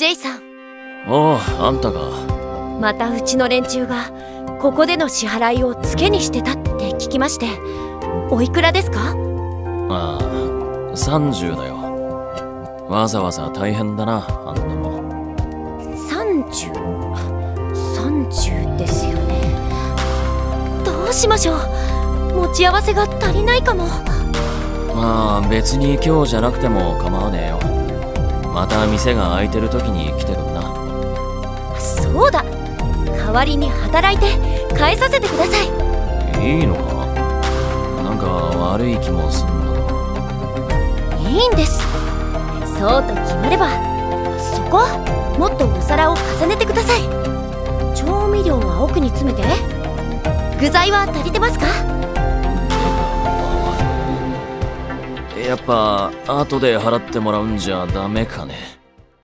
ジェイさん。おおあんたが。またうちの連中がここでの支払いをツケにしてたって聞きましておいくらですか？ああ30だよ。わざわざ大変だなあんたも 30?30 ですよね。どうしましょう？持ち合わせが足りないかも。まあ別に今日じゃなくても構わねえよまた店が開いてる時に来てくんな。そうだ。代わりに働いて返させてください。いいのか？なんか悪い気もすんだいいんです。そうと決まればそこもっとお皿を重ねてください。調味料は奥に詰めて。具材は足りてますか？やっぱ後で払ってもらうんじゃダメかね。